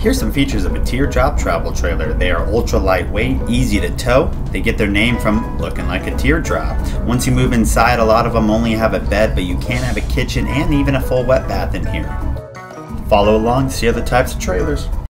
Here's some features of a teardrop travel trailer. They are ultra lightweight, easy to tow. They get their name from looking like a teardrop. Once you move inside, a lot of them only have a bed, but you can have a kitchen and even a full wet bath in here. Follow along, see other types of trailers.